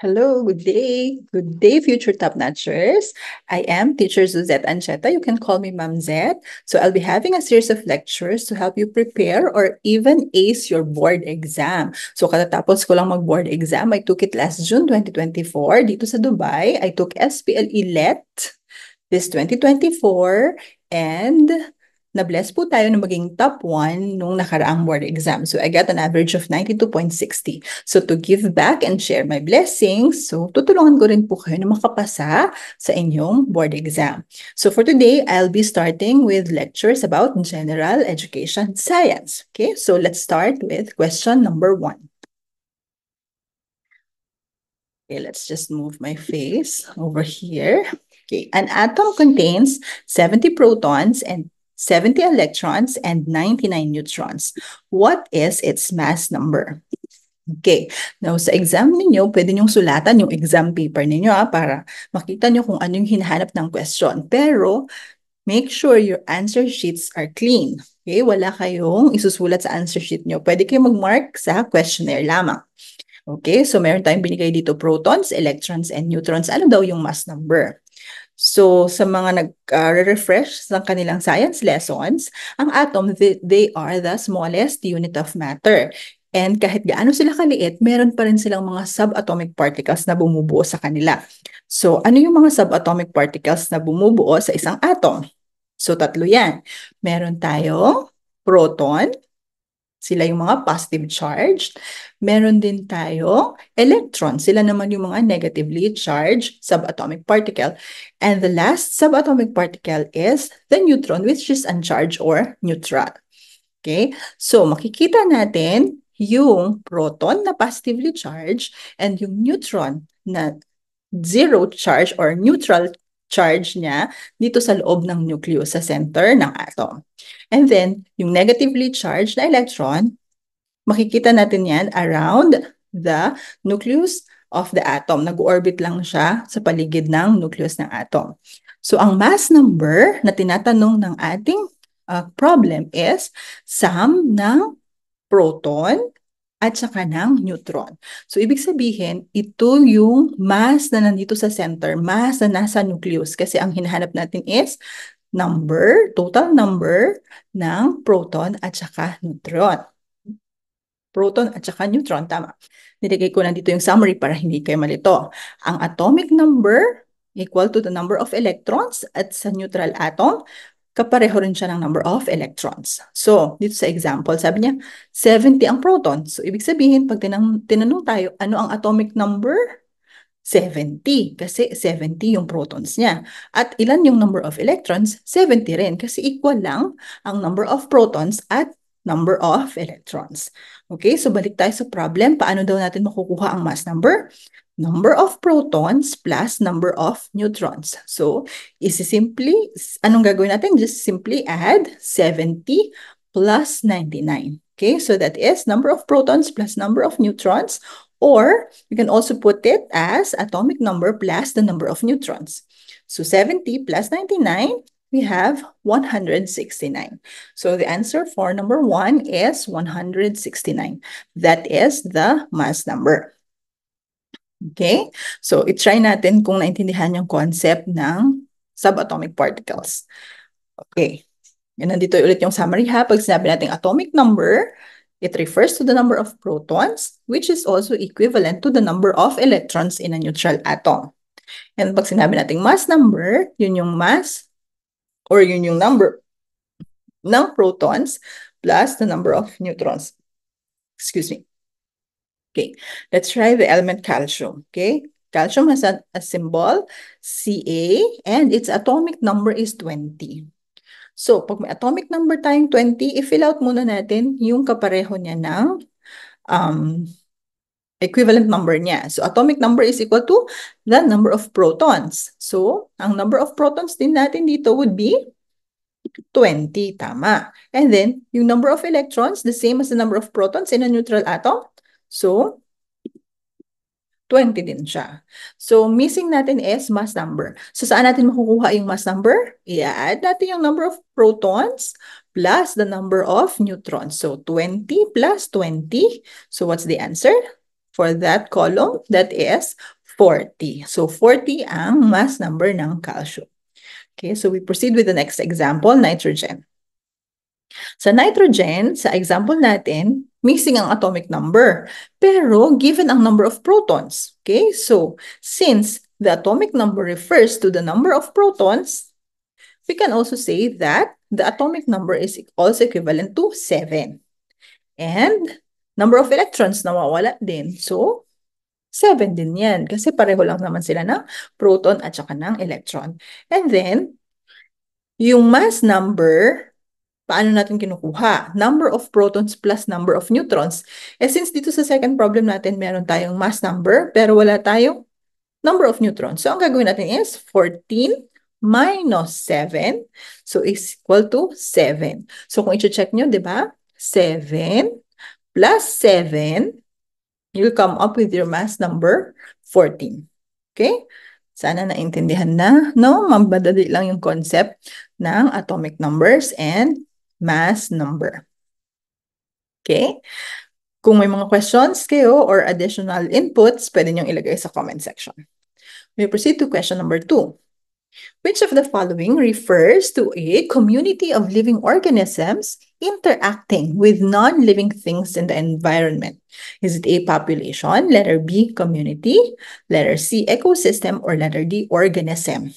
Hello, good day. Good day, future top notchers. I am teacher Suzette Ancheta. You can call me Ma'am Zet. So I'll be having a series of lectures to help you prepare or even ace your board exam. So katatapos ko lang mag-board exam. I took it last June 2024 dito sa Dubai. I took SPLE LET this 2024 and na-bless po tayo na maging top 1 nung nakaraang board exam. So, I got an average of 92.60. So, to give back and share my blessings, so tutulungan ko rin po kayo na makapasa sa inyong board exam. So, for today, I'll be starting with lectures about general education science. Okay, so let's start with question number 1. Okay, let's just move my face over here. Okay, an atom contains 70 protons and 70 electrons, and 99 neutrons. What is its mass number? Okay. Now, sa exam ninyo, pwede nyong sulatan yung exam paper ninyo ah, para makita nyo kung ano yung hinahanap ng question. Pero, make sure your answer sheets are clean. Okay? Wala kayong isusulat sa answer sheet nyo. Pwede kayo mag-mark sa questionnaire lamang. Okay, so meron tayong binigay dito protons, electrons, and neutrons. Ano daw yung mass number? So, sa mga nag-refresh uh, ng kanilang science lessons, ang atom, they, they are the smallest unit of matter. And kahit gaano sila kaliit, meron pa rin silang mga subatomic particles na bumubuo sa kanila. So, ano yung mga subatomic particles na bumubuo sa isang atom? So, tatlo yan. Meron tayo proton, sila yung mga positive charged. Meron din tayo electron. Sila naman yung mga negatively charged subatomic particle. And the last subatomic particle is the neutron which is uncharged or neutral. Okay? So, makikita natin yung proton na positively charged and yung neutron na zero charge or neutral charge niya dito sa loob ng nucleus sa center ng atom. And then, yung negatively charged na electron, makikita natin yan around the nucleus of the atom. Nag-orbit lang siya sa paligid ng nucleus ng atom. So, ang mass number na tinatanong ng ating uh, problem is sum ng proton at saka ng neutron. So, ibig sabihin, ito yung mass na nandito sa center, mass na nasa nucleus. Kasi ang hinahanap natin is number, total number ng proton at saka neutron. Proton at saka neutron, tama. Nilagay ko na dito yung summary para hindi kayo malito. Ang atomic number equal to the number of electrons at sa neutral atom kapareho rin siya ng number of electrons. So, dito sa example, sabi niya, 70 ang protons. So, ibig sabihin, pag tinang, tinanong tayo, ano ang atomic number? 70, kasi 70 yung protons niya. At ilan yung number of electrons? 70 rin, kasi equal lang ang number of protons at number of electrons. Okay, so balik tayo sa problem. Paano daw natin makukuha ang mass number? Number of protons plus number of neutrons. So, isi simply, anong gagawin natin? Just simply add 70 plus 99. Okay, so that is number of protons plus number of neutrons, or you can also put it as atomic number plus the number of neutrons. So 70 plus 99, we have 169. So the answer for number one is 169. That is the mass number. Okay? So, itry natin kung naintindihan yung concept ng subatomic particles. Okay. Yan, nandito ulit yung summary ha. Pag sinabi natin atomic number, it refers to the number of protons, which is also equivalent to the number of electrons in a neutral atom. And pag sinabi natin mass number, yun yung mass or yun yung number ng protons plus the number of neutrons. Excuse me. Okay, let's try the element calcium. Okay, calcium has a, a symbol Ca and its atomic number is 20. So, pag may atomic number tayong 20, i-fill out muna natin yung kapareho niya ng um, equivalent number niya. So, atomic number is equal to the number of protons. So, ang number of protons din natin dito would be 20, tama. And then, yung number of electrons, the same as the number of protons in a neutral atom, So, 20 din siya. So, missing natin is mass number. So, saan natin makukuha yung mass number? I-add natin yung number of protons plus the number of neutrons. So, 20 plus 20. So, what's the answer? for that column, that is 40. So 40 ang mass number ng calcium. Okay, so we proceed with the next example, nitrogen. Sa nitrogen, sa example natin, missing ang atomic number. Pero given ang number of protons. Okay, so since the atomic number refers to the number of protons, we can also say that the atomic number is also equivalent to 7. And number of electrons na mawala din. So, 7 din yan. Kasi pareho lang naman sila ng proton at saka ng electron. And then, yung mass number, paano natin kinukuha? Number of protons plus number of neutrons. Eh since dito sa second problem natin, meron tayong mass number, pero wala tayong number of neutrons. So, ang gagawin natin is 14 minus 7. So, is equal to 7. So, kung i-check nyo, di ba? 7 plus 7 you'll come up with your mass number 14. Okay? Sana naintindihan na, no? Mabadali lang yung concept ng atomic numbers and mass number. Okay? Kung may mga questions kayo or additional inputs, pwede niyong ilagay sa comment section. We proceed to question number two. Which of the following refers to a community of living organisms interacting with non-living things in the environment? Is it A, population, letter B, community, letter C, ecosystem, or letter D, organism?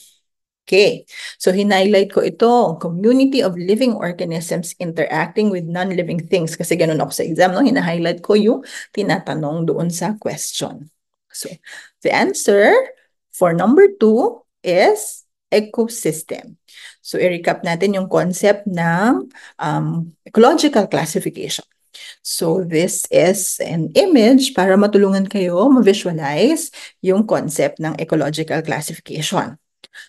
Okay, so hinighlight ko ito, community of living organisms interacting with non-living things. Kasi ganun ako sa exam, no? hina-highlight ko yung tinatanong doon sa question. So, the answer for number two is ecosystem. So, i-recap natin yung concept ng um, ecological classification. So, this is an image para matulungan kayo ma-visualize yung concept ng ecological classification.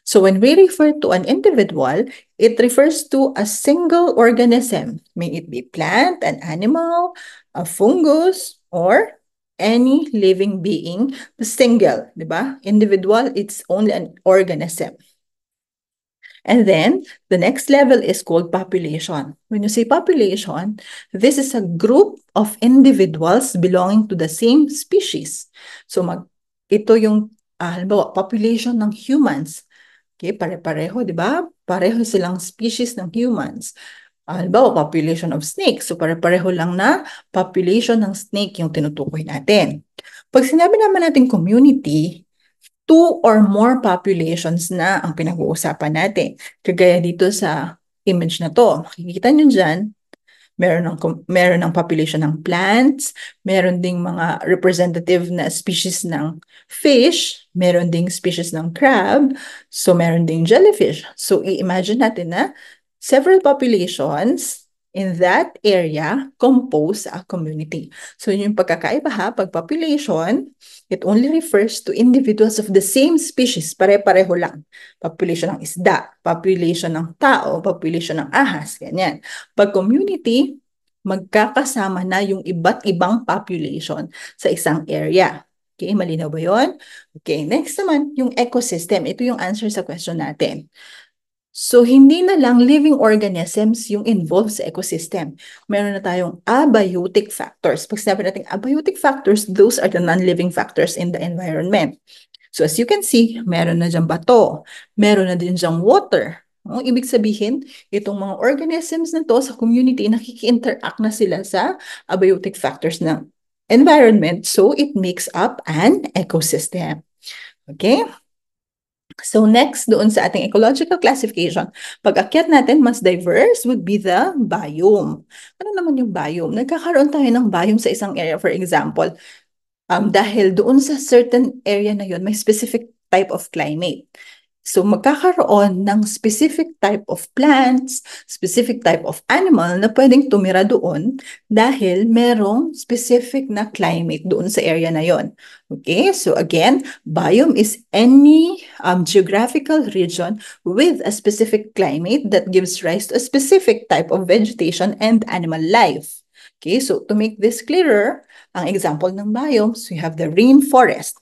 So, when we refer to an individual, it refers to a single organism, may it be plant, an animal, a fungus, or any living being, single, di ba? Individual, it's only an organism. And then the next level is called population. When you say population, this is a group of individuals belonging to the same species. So mag ito yung uh, halimbawa population ng humans. Okay, pare-pareho, 'di ba? Pareho silang species ng humans. Halimbawa, population of snakes. So pare-pareho lang na population ng snake yung tinutukoy natin. Pag sinabi naman natin community, two or more populations na ang pinag-uusapan natin. Kagaya dito sa image na to. Makikita nyo dyan, meron ng, meron ng population ng plants, meron ding mga representative na species ng fish, meron ding species ng crab, so meron ding jellyfish. So i-imagine natin na several populations in that area compose a community. So yung pagkakaiba ha, pag population, it only refers to individuals of the same species, pare-pareho lang. Population ng isda, population ng tao, population ng ahas, ganyan. Pag community, magkakasama na yung iba't ibang population sa isang area. Okay, malinaw ba yun? Okay, next naman, yung ecosystem. Ito yung answer sa question natin. So, hindi na lang living organisms yung involved sa ecosystem. Meron na tayong abiotic factors. Pag sinabi natin abiotic factors, those are the non-living factors in the environment. So, as you can see, meron na dyan bato. Meron na din dyan water. Ang ibig sabihin, itong mga organisms na to sa community, nakiki-interact na sila sa abiotic factors ng environment. So, it makes up an ecosystem. Okay? So next, doon sa ating ecological classification, pag akyat natin, mas diverse would be the biome. Ano naman yung biome? Nagkakaroon tayo ng biome sa isang area, for example, um, dahil doon sa certain area na yun, may specific type of climate. So magkakaroon ng specific type of plants, specific type of animal na pwedeng tumira doon dahil merong specific na climate doon sa area na yon. Okay, so again, biome is any um, geographical region with a specific climate that gives rise to a specific type of vegetation and animal life. Okay, so to make this clearer, ang example ng biomes, we have the rainforest.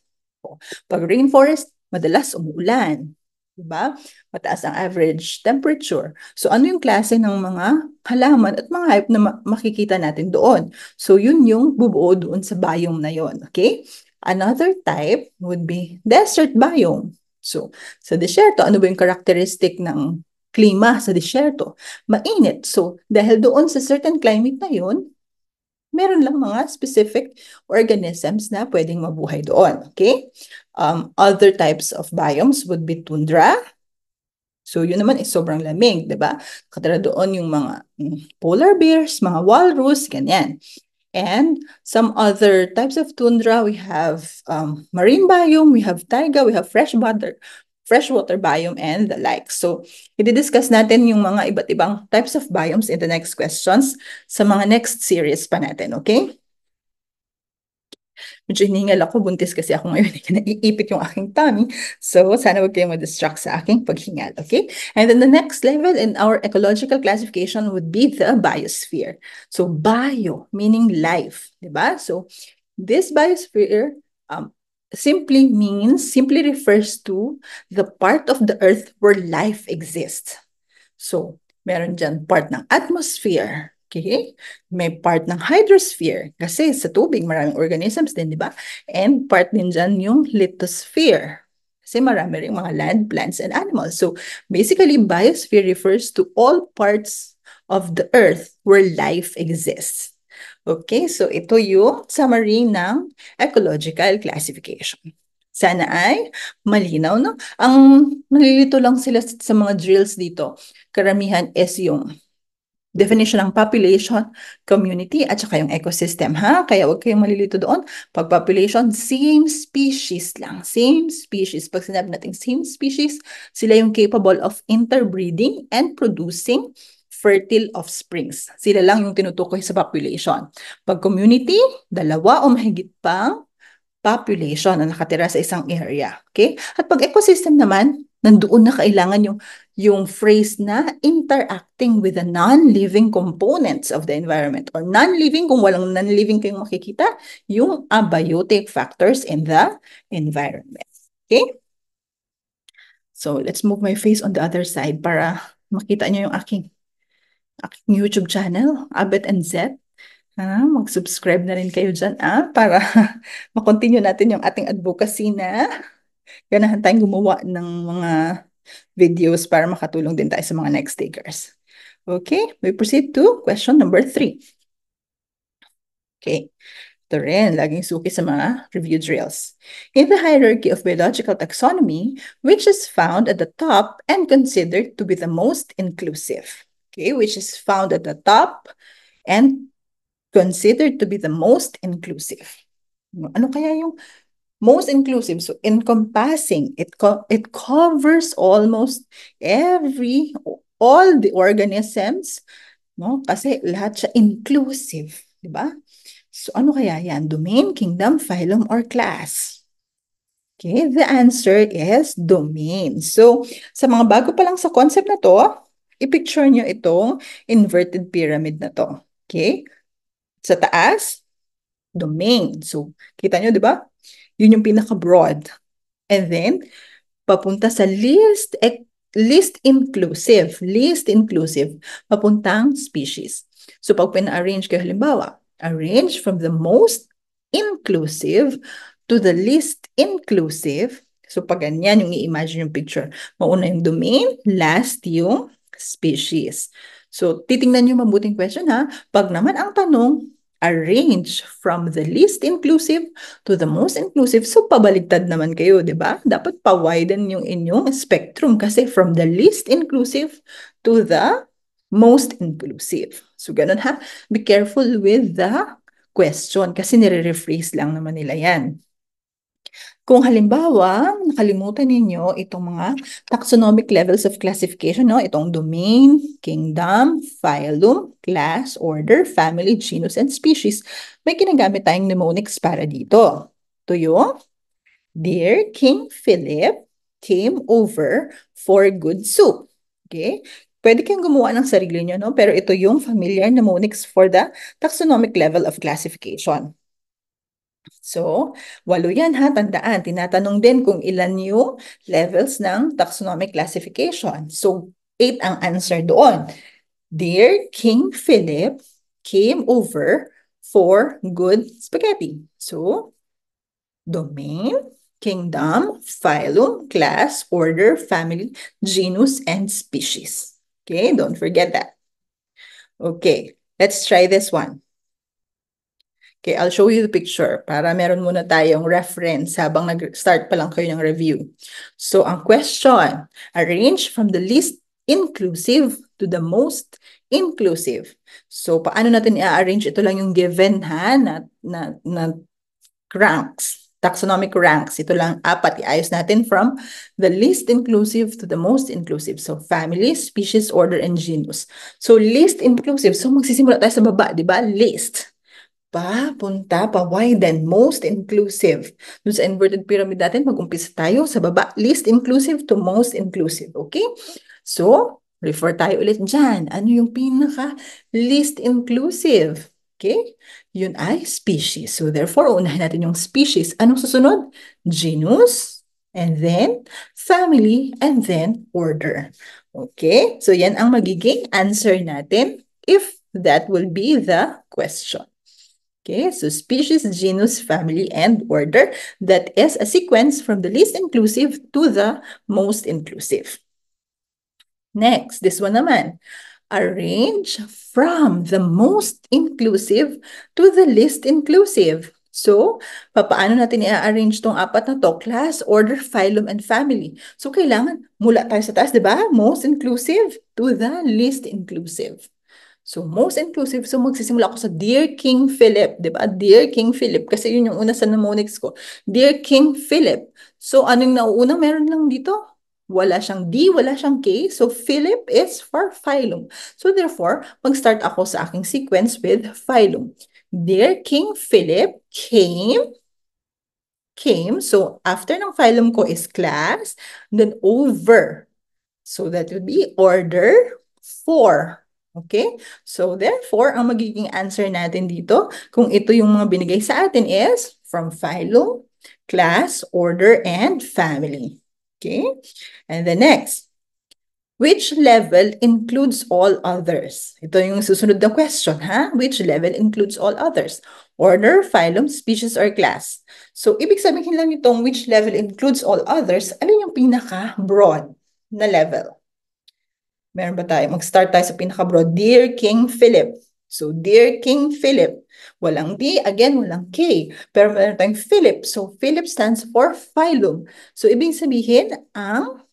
Pag rainforest, madalas umuulan Diba? Mataas ang average temperature. So ano yung klase ng mga halaman at mga hayop na ma makikita natin doon? So yun yung bubuo doon sa biome na yon. Okay? Another type would be desert biome. So sa desierto, ano ba yung characteristic ng klima sa desierto? Mainit. So dahil doon sa certain climate na yun, meron lang mga specific organisms na pwedeng mabuhay doon. Okay? Um, other types of biomes would be tundra. So yun naman is sobrang lamig, di ba? Katara doon yung mga mm, polar bears, mga walrus, ganyan. And some other types of tundra, we have um, marine biome, we have taiga, we have freshwater, freshwater biome, and the like. So, i-discuss natin yung mga iba't ibang types of biomes in the next questions sa mga next series pa natin, okay? Medyo hiningal ako, buntis kasi ako ngayon, naiipit yung aking tummy. So, sana wag kayong ma-distract sa aking paghingal, okay? And then the next level in our ecological classification would be the biosphere. So, bio, meaning life, di ba? So, this biosphere um, simply means, simply refers to the part of the earth where life exists. So, meron dyan part ng atmosphere, Okay? May part ng hydrosphere kasi sa tubig maraming organisms din, di ba? And part din dyan yung lithosphere kasi marami rin mga land, plants, and animals. So basically, biosphere refers to all parts of the earth where life exists. Okay, so ito yung summary ng ecological classification. Sana ay malinaw, no? Ang nalilito lang sila sa mga drills dito, karamihan is yung definition ng population, community, at saka yung ecosystem, ha? Kaya huwag kayong malilito doon. Pag population, same species lang. Same species. Pag sinabi natin same species, sila yung capable of interbreeding and producing fertile offsprings. Sila lang yung tinutukoy sa population. Pag community, dalawa o mahigit pang population na nakatira sa isang area. Okay? At pag ecosystem naman, nandoon na kailangan yung yung phrase na interacting with the non-living components of the environment or non-living kung walang non-living kayong makikita, yung abiotic factors in the environment. Okay? So, let's move my face on the other side para makita niyo yung aking, aking YouTube channel, Abet and Zet. Ah, mag-subscribe na rin kayo dyan ah, para makontinue natin yung ating advocacy na ganahan tayong gumawa ng mga videos para makatulong din tayo sa mga next takers. Okay, we proceed to question number three. Okay, ito rin, laging suki sa mga review drills. In the hierarchy of biological taxonomy, which is found at the top and considered to be the most inclusive. Okay, which is found at the top and considered to be the most inclusive. Ano kaya yung most inclusive? So encompassing, it, co it covers almost every, all the organisms, no? Kasi lahat siya inclusive, di ba? So ano kaya yan? Domain, kingdom, phylum, or class? Okay, the answer is domain. So, sa mga bago pa lang sa concept na to, i-picture nyo itong inverted pyramid na to. Okay? Sa taas, domain. So, kita nyo, di ba? Yun yung pinaka-broad. And then, papunta sa least, least inclusive, least inclusive, papuntang species. So, pag pina-arrange kayo, halimbawa, arrange from the most inclusive to the least inclusive. So, pag ganyan yung i-imagine yung picture, mauna yung domain, last yung species. So, titingnan nyo mabuting question ha. Pag naman ang tanong, arrange from the least inclusive to the most inclusive. So, pabaligtad naman kayo, di ba? Dapat pa-widen yung inyong spectrum kasi from the least inclusive to the most inclusive. So, ganun ha. Be careful with the question kasi nire-rephrase lang naman nila yan. Kung halimbawa, nakalimutan ninyo itong mga taxonomic levels of classification, no? itong domain, kingdom, phylum, class, order, family, genus, and species, may ginagamit tayong mnemonics para dito. Ito yung, Dear King Philip came over for good soup. Okay? Pwede kayong gumawa ng sarili nyo, no? pero ito yung familiar mnemonics for the taxonomic level of classification. So, walo yan ha, tandaan. Tinatanong din kung ilan yung levels ng taxonomic classification. So, eight ang answer doon. Dear King Philip came over for good spaghetti. So, domain, kingdom, phylum, class, order, family, genus, and species. Okay, don't forget that. Okay, let's try this one. Okay, I'll show you the picture para meron muna tayong reference habang nag-start pa lang kayo ng review. So, ang question, arrange from the least inclusive to the most inclusive. So, paano natin i-arrange? Ito lang yung given ha, na, na, na ranks, taxonomic ranks. Ito lang apat, iayos natin from the least inclusive to the most inclusive. So, family, species, order, and genus. So, least inclusive. So, magsisimula tayo sa baba, di ba? Least papunta pa widen, most inclusive. Doon sa inverted pyramid natin, mag-umpisa tayo sa baba, least inclusive to most inclusive. Okay? So, refer tayo ulit dyan. Ano yung pinaka least inclusive? Okay? Yun ay species. So, therefore, unahin natin yung species. Anong susunod? Genus, and then family, and then order. Okay? So, yan ang magiging answer natin if that will be the question. Okay, so species, genus, family, and order. That is a sequence from the least inclusive to the most inclusive. Next, this one naman. Arrange from the most inclusive to the least inclusive. So, paano natin i-arrange tong apat na to? Class, order, phylum, and family. So, kailangan mula tayo sa taas, di ba? Most inclusive to the least inclusive. So, most inclusive. So, magsisimula ako sa Dear King Philip. Di ba? Dear King Philip. Kasi yun yung una sa mnemonics ko. Dear King Philip. So, anong nauunang meron lang dito? Wala siyang D, wala siyang K. So, Philip is for phylum. So, therefore, mag-start ako sa aking sequence with phylum. Dear King Philip came came. So, after ng phylum ko is class, then over. So, that would be order for. Okay? So, therefore, ang magiging answer natin dito, kung ito yung mga binigay sa atin is from phylum, class, order, and family. Okay? And the next, which level includes all others? Ito yung susunod na question, ha? Which level includes all others? Order, phylum, species, or class. So, ibig sabihin lang itong which level includes all others, alin yung pinaka-broad na level? Meron ba tayo? Mag-start tayo sa pinaka-broad. Dear King Philip. So, Dear King Philip. Walang D, again, walang K. Pero meron tayong Philip. So, Philip stands for phylum. So, ibig sabihin, ang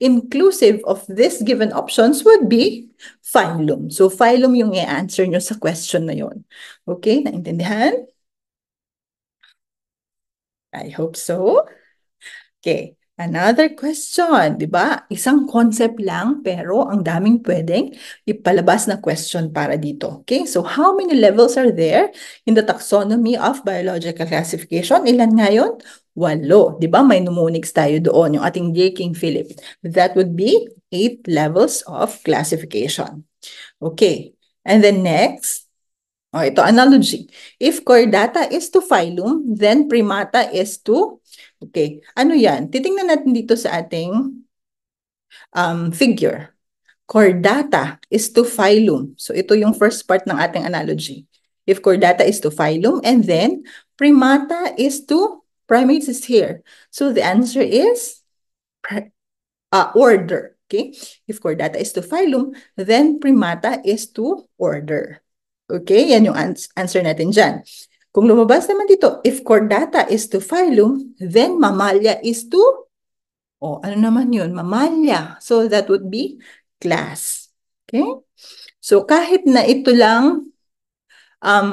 inclusive of this given options would be phylum. So, phylum yung i-answer nyo sa question na yon. Okay, naintindihan? I hope so. Okay. Another question, di ba? Isang concept lang pero ang daming pwedeng ipalabas na question para dito. Okay, so how many levels are there in the taxonomy of biological classification? Ilan ngayon? Walo. Di ba? May mnemonics tayo doon, yung ating J. King Philip. That would be eight levels of classification. Okay, and then next, Oh, ito, analogy. If chordata is to phylum, then primata is to Okay, ano yan? Titingnan natin dito sa ating um, figure. Chordata is to phylum. So ito yung first part ng ating analogy. If chordata is to phylum and then primata is to primates is here. So the answer is uh, order. Okay? If chordata is to phylum, then primata is to order. Okay? Yan yung ans answer natin dyan. Kung lumabas naman dito, if chordata is to phylum, then mammalia is to, oh, ano naman yun? Mammalia. So that would be class. Okay? So kahit na ito lang um,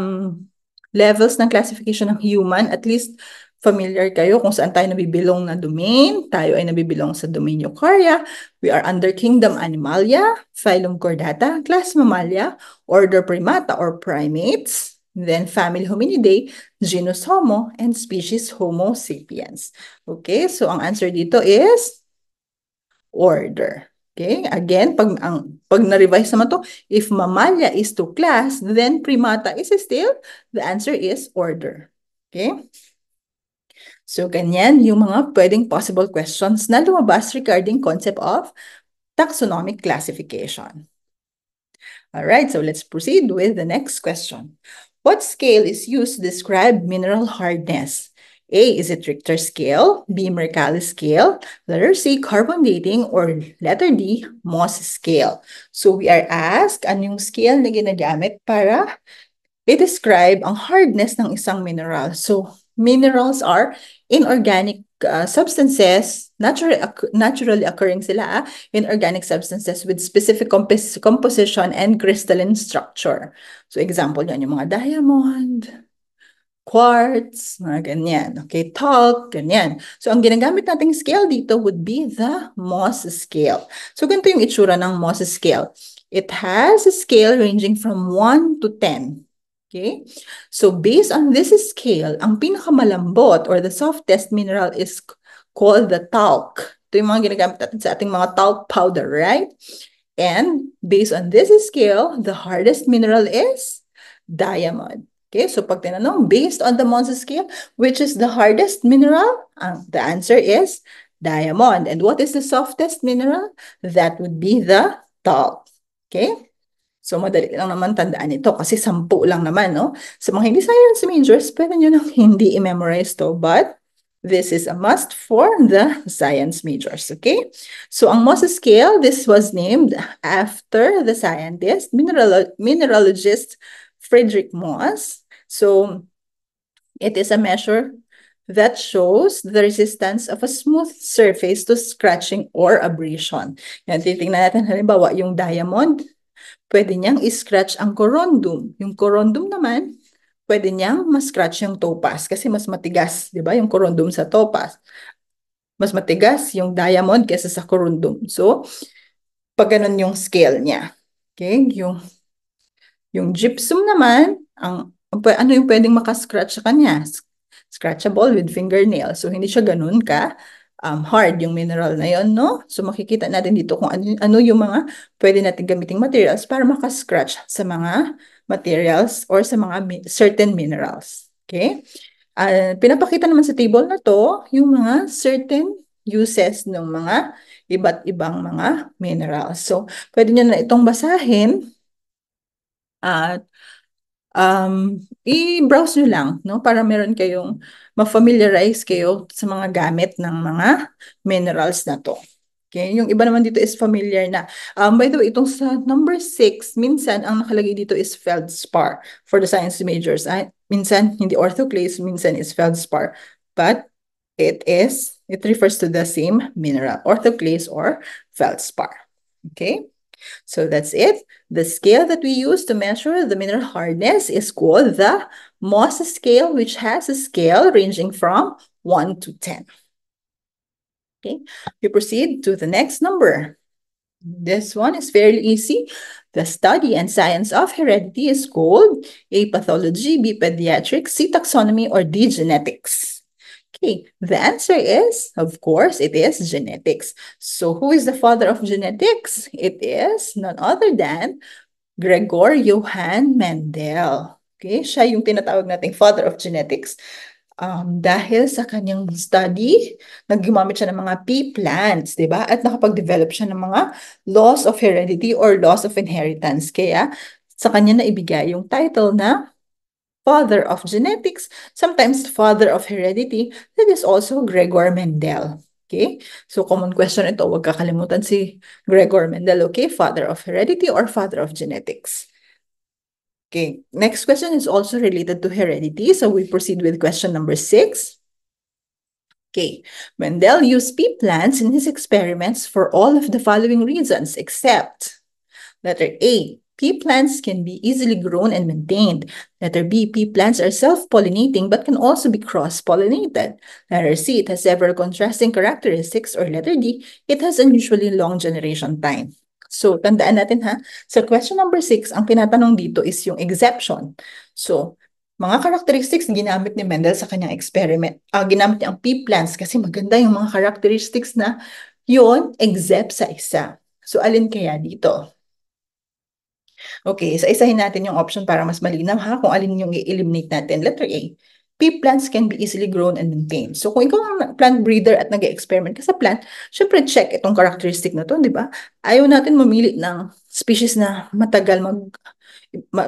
levels ng classification ng human, at least familiar kayo kung saan tayo nabibilong na domain. Tayo ay nabibilong sa domain Eukarya. We are under kingdom Animalia, phylum Chordata, class Mammalia, order Primata or primates, then family Hominidae, genus Homo, and species Homo sapiens. Okay, so ang answer dito is order. Okay, again, pag, ang, pag na-revise naman to, if mammalia is to class, then primata is still, the answer is order. Okay? So, ganyan yung mga pwedeng possible questions na lumabas regarding concept of taxonomic classification. All right, so let's proceed with the next question. What scale is used to describe mineral hardness? A, is it Richter scale? B, Mercalli scale? Letter C, carbon dating? Or letter D, Mohs scale? So we are asked, anong scale na ginagamit para i-describe ang hardness ng isang mineral? So minerals are inorganic uh, substances, naturally, naturally occurring sila, uh, inorganic substances with specific compos composition and crystalline structure. So example yan, yung mga diamond, quartz, mga ganyan. Okay, talc, ganyan. So, ang ginagamit nating scale dito would be the Mohs scale. So, ganito yung itsura ng Mohs scale. It has a scale ranging from 1 to 10. Okay? So, based on this scale, ang pinakamalambot or the softest mineral is called the talc. Ito yung mga ginagamit natin sa ating mga talc powder, right? And based on this scale, the hardest mineral is diamond. Okay, so pag tinanong, based on the Mohs scale, which is the hardest mineral? Uh, the answer is diamond. And what is the softest mineral? That would be the talc. Okay? So, madali lang naman tandaan ito kasi sampu lang naman, no? Sa mga hindi science majors, pwede nyo nang hindi i-memorize to, but this is a must for the science majors, okay? So, ang Mohs scale, this was named after the scientist, mineral mineralogist Friedrich Mohs. So it is a measure that shows the resistance of a smooth surface to scratching or abrasion. Yan, titingnan natin halimbawa yung diamond, pwede niyang i-scratch ang corundum. Yung corundum naman, pwede niyang ma-scratch yung topaz kasi mas matigas, di ba? Yung corundum sa topaz. Mas matigas yung diamond kesa sa corundum. So, pag ganun yung scale niya. Okay? Yung, yung gypsum naman, ang ano yung pwedeng makascratch sa kanya? Scratchable with fingernail. So, hindi siya ganun ka um, hard yung mineral na yon no? So, makikita natin dito kung ano, ano yung mga pwede natin gamiting materials para makascratch sa mga materials or sa mga mi certain minerals. Okay? Uh, pinapakita naman sa table na to yung mga certain uses ng mga iba't ibang mga minerals. So, pwede nyo na itong basahin at um, i-browse nyo lang, no? Para meron kayong ma-familiarize kayo sa mga gamit ng mga minerals na to. Okay, yung iba naman dito is familiar na. Um, by the way, itong sa number 6, minsan ang nakalagay dito is feldspar for the science majors. Ay, minsan hindi orthoclase, minsan is feldspar. But it is, it refers to the same mineral, orthoclase or feldspar. Okay? So that's it. The scale that we use to measure the mineral hardness is called the Mohs scale, which has a scale ranging from 1 to 10. Okay, we proceed to the next number. This one is fairly easy. The study and science of heredity is called A. Pathology, B. Pediatrics, C. Taxonomy, or D. Genetics. Okay, the answer is, of course, it is genetics. So who is the father of genetics? It is none other than Gregor Johann Mendel. Okay, siya yung tinatawag nating father of genetics. Um, dahil sa kanyang study, naggumamit siya ng mga pea plants, di ba? At nakapag-develop siya ng mga laws of heredity or laws of inheritance. Kaya sa kanya na ibigay yung title na father of genetics, sometimes father of heredity, that is also Gregor Mendel. Okay? So, common question ito, huwag kakalimutan si Gregor Mendel, okay? Father of heredity or father of genetics. Okay, next question is also related to heredity. So, we proceed with question number six. Okay, Mendel used pea plants in his experiments for all of the following reasons, except letter A, Pea plants can be easily grown and maintained. Letter B, pea plants are self-pollinating but can also be cross-pollinated. Letter C, it has several contrasting characteristics. Or letter D, it has unusually long generation time. So, tandaan natin ha. Sa question number 6, ang tinatanong dito is yung exception. So, mga characteristics ginamit ni Mendel sa kanyang experiment. Uh, ginamit niya ang pea plants kasi maganda yung mga characteristics na yon except sa isa. So, alin kaya dito? Okay, isa-isahin natin yung option para mas malinaw ha kung alin yung i-eliminate natin. Letter A, pea plants can be easily grown and maintained. So kung ikaw ang plant breeder at nag-experiment ka sa plant, syempre check itong characteristic na to, di ba? Ayaw natin mamili ng species na matagal mag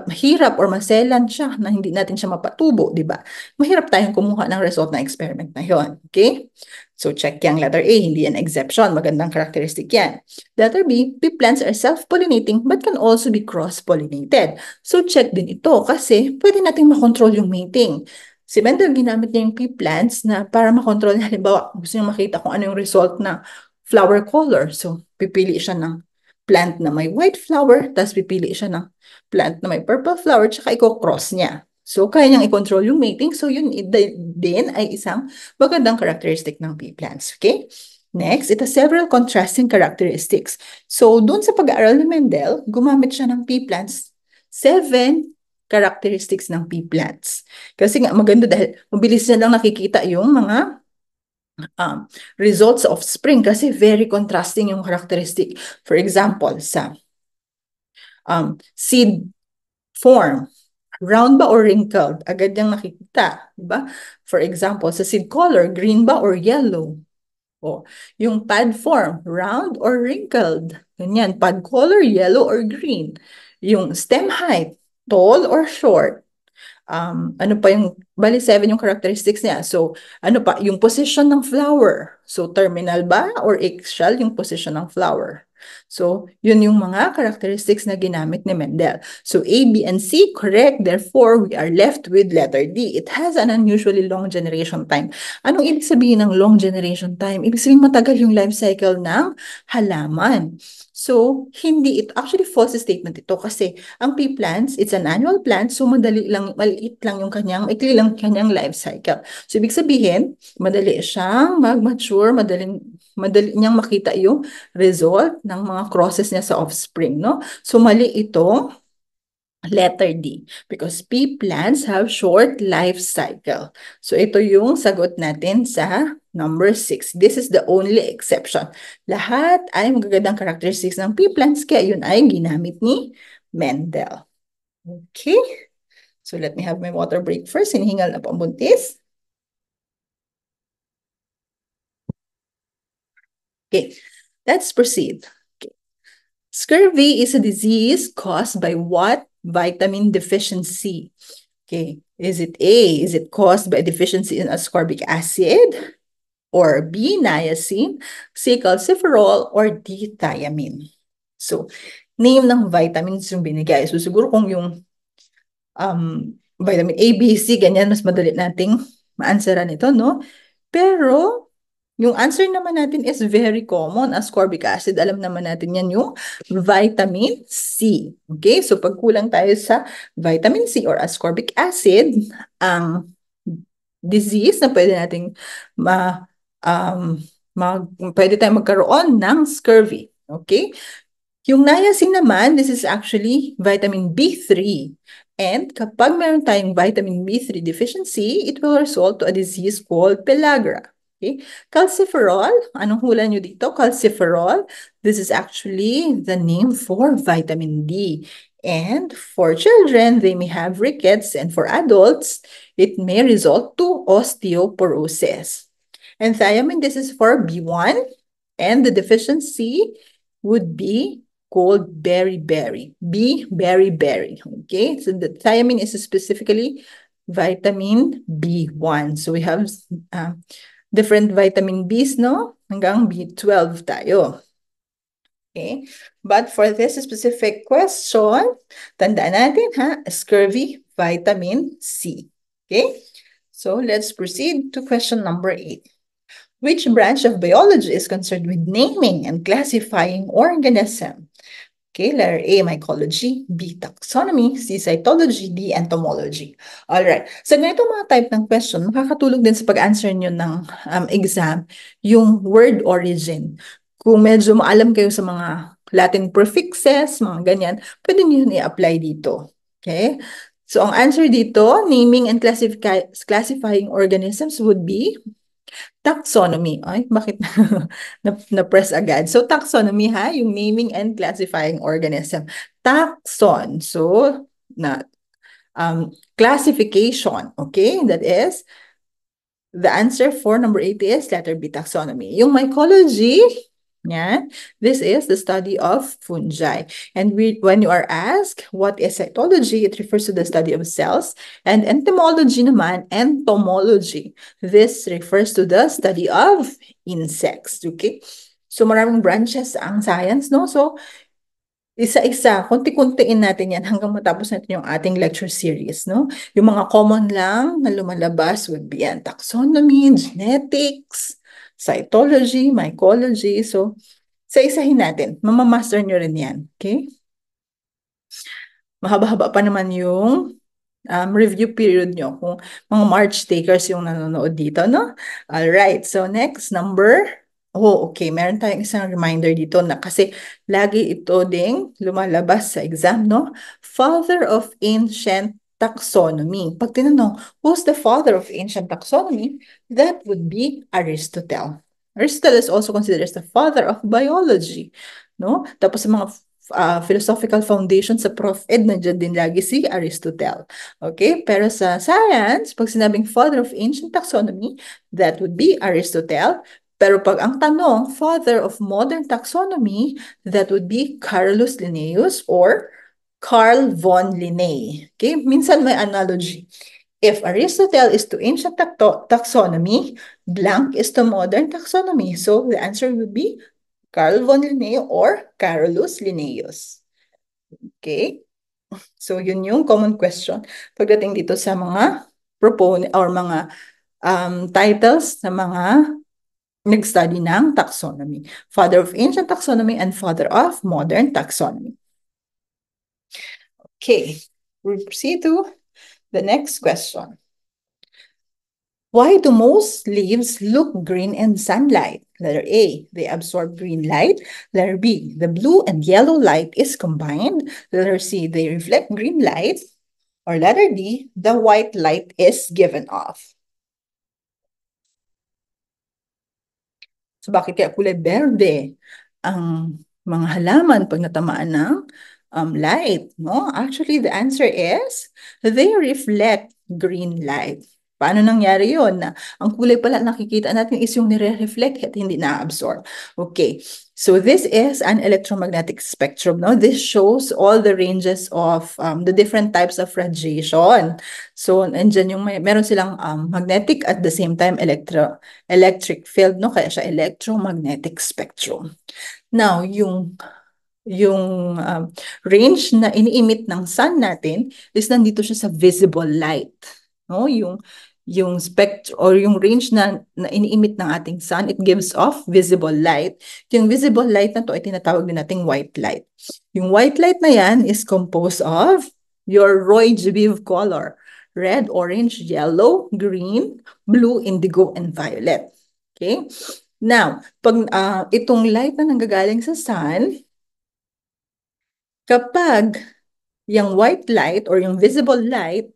mahirap or maselan siya na hindi natin siya mapatubo, di ba? Mahirap tayong kumuha ng result ng experiment na yon. Okay? So check yung letter A, hindi yan exception. Magandang characteristic yan. Letter B, pea plants are self-pollinating but can also be cross-pollinated. So check din ito kasi pwede nating makontrol yung mating. Si Mendel ginamit niya yung plants na para makontrol niya. Halimbawa, gusto niya makita kung ano yung result na flower color. So, pipili siya ng plant na may white flower, tapos pipili siya ng plant na may purple flower, tsaka i-cross niya. So, kaya niyang i-control yung mating. So, yun din ay isang magandang characteristic ng pea plants. Okay? Next, it has several contrasting characteristics. So, dun sa pag-aaral ni Mendel, gumamit siya ng pea plants. Seven characteristics ng pea plants. Kasi nga, maganda dahil mabilis na lang nakikita yung mga um, results of spring kasi very contrasting yung characteristic. For example, sa um, seed form, round ba or wrinkled? Agad yung nakikita, di ba? For example, sa seed color, green ba or yellow? O, yung pod form, round or wrinkled? Ganyan, pod color, yellow or green? Yung stem height, tall or short? um, ano pa yung, bali 7 yung characteristics niya. So, ano pa, yung position ng flower. So, terminal ba or eggshell yung position ng flower? So, yun yung mga characteristics na ginamit ni Mendel. So, A, B, and C, correct. Therefore, we are left with letter D. It has an unusually long generation time. Anong ibig sabihin ng long generation time? Ibig sabihin matagal yung life cycle ng halaman. So, hindi ito, actually false statement ito kasi ang pea plants, it's an annual plant, so madali lang, maliit lang yung kanyang, ikli lang kanyang life cycle. So, ibig sabihin, madali siyang mag-mature, madali, madali niyang makita yung result ng mga crosses niya sa offspring, no? So, mali ito, Letter D, because pea plants have short life cycle. So ito yung sagot natin sa number 6. This is the only exception. Lahat ay magagandang characteristics ng pea plants kaya yun ay ginamit ni Mendel. Okay. So let me have my water break first. Hinihingal na po ang buntis. Okay. Let's proceed. Okay. Scurvy is a disease caused by what vitamin deficiency. Okay, is it A, is it caused by deficiency in ascorbic acid? Or B, niacin, C, calciferol, or D, thiamine? So, name ng vitamins yung binigay. So, siguro kung yung um, vitamin A, B, C, ganyan, mas madali nating ma-answeran ito, no? Pero, yung answer naman natin is very common. Ascorbic acid, alam naman natin yan yung vitamin C. Okay? So, pag kulang tayo sa vitamin C or ascorbic acid, ang disease na pwede nating ma, um, mag, pwede tayong magkaroon ng scurvy. Okay? Yung niacin naman, this is actually vitamin B3. And kapag meron tayong vitamin B3 deficiency, it will result to a disease called pellagra. Okay. Calciferol, anong hula nyo dito? Calciferol, this is actually the name for vitamin D. And for children, they may have rickets. And for adults, it may result to osteoporosis. And thiamine, this is for B1. And the deficiency would be called beriberi. B, beriberi. Okay, so the thiamine is specifically vitamin B1. So we have uh, different vitamin Bs, no? Hanggang B12 tayo. Okay? But for this specific question, tandaan natin ha, scurvy, vitamin C. Okay? So let's proceed to question number 8. Which branch of biology is concerned with naming and classifying organism? Okay, letter A, mycology. B, taxonomy. C, cytology. D, entomology. Alright. So, ganito mga type ng question, makakatulog din sa pag-answer nyo ng um, exam, yung word origin. Kung medyo maalam kayo sa mga Latin prefixes, mga ganyan, pwede nyo i-apply dito. Okay? So, ang answer dito, naming and classify classifying organisms would be Taxonomy. Ay, bakit na-press na agad? So, taxonomy ha, yung naming and classifying organism. Taxon. So, na um, classification. Okay, that is the answer for number 8 is letter B, taxonomy. Yung mycology, yeah, this is the study of fungi. And we, when you are asked what is cytology, it refers to the study of cells. And entomology naman, entomology. This refers to the study of insects. Okay? So maraming branches ang science, no? So isa-isa, kunti-kuntiin natin yan hanggang matapos natin yung ating lecture series, no? Yung mga common lang na lumalabas would be yan, taxonomy, genetics, cytology, mycology. So, isa-isahin natin. Mamamaster nyo rin yan, okay? Mahaba-haba pa naman yung um, review period nyo kung mga March takers yung nanonood dito, no? All right. So, next, number Oh, okay. Meron tayong isang reminder dito na kasi lagi ito ding lumalabas sa exam, no? Father of ancient taxonomy. Pag tinanong, who's the father of ancient taxonomy? That would be Aristotle. Aristotle is also considered as the father of biology, no? Tapos sa mga uh, philosophical foundation sa Prof. Ed, nandiyan din lagi si Aristotle. Okay? Pero sa science, pag sinabing father of ancient taxonomy, that would be Aristotle. Pero pag ang tanong, father of modern taxonomy, that would be Carolus Linnaeus or Carl von Linné. Okay? Minsan may analogy. If Aristotle is to ancient taxonomy, blank is to modern taxonomy. So the answer would be Carl von Linné or Carolus Linnaeus. Okay? So yun yung common question pagdating dito sa mga propone or mga um, titles sa mga nag-study ng taxonomy. Father of ancient taxonomy and father of modern taxonomy. Okay, we proceed to the next question. Why do most leaves look green in sunlight? Letter A, they absorb green light. Letter B, the blue and yellow light is combined. Letter C, they reflect green light. Or letter D, the white light is given off. So bakit kaya kulay berde ang mga halaman pag natamaan ng um, light? No? Actually, the answer is they reflect green light. Paano nangyari yon ang kulay pala nakikita natin is yung nire-reflect at hindi na-absorb. Okay, so this is an electromagnetic spectrum. No? This shows all the ranges of um, the different types of radiation. So, andyan yung may, meron silang um, magnetic at the same time electro, electric field, no? kaya siya electromagnetic spectrum. Now, yung yung um, range na ini-emit ng sun natin is nandito siya sa visible light no? Yung yung spectrum or yung range na, na ini-emit ng ating sun it gives off visible light. Yung visible light na to ay tinatawag din nating white light. Yung white light na yan is composed of your Roy-Gebiv color red orange yellow green blue indigo and violet. Okay? Now pag uh, itong light na nanggagaling sa sun kapag yung white light or yung visible light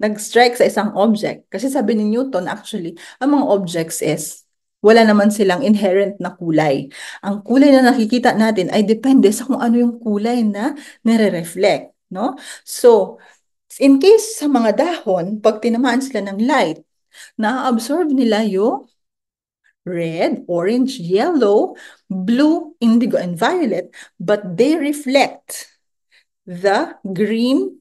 nag-strike sa isang object. Kasi sabi ni Newton, actually, ang mga objects is wala naman silang inherent na kulay. Ang kulay na nakikita natin ay depende sa kung ano yung kulay na nire-reflect. No? So, in case sa mga dahon, pag tinamaan sila ng light, na-absorb nila yung red, orange, yellow, blue, indigo, and violet, but they reflect the green,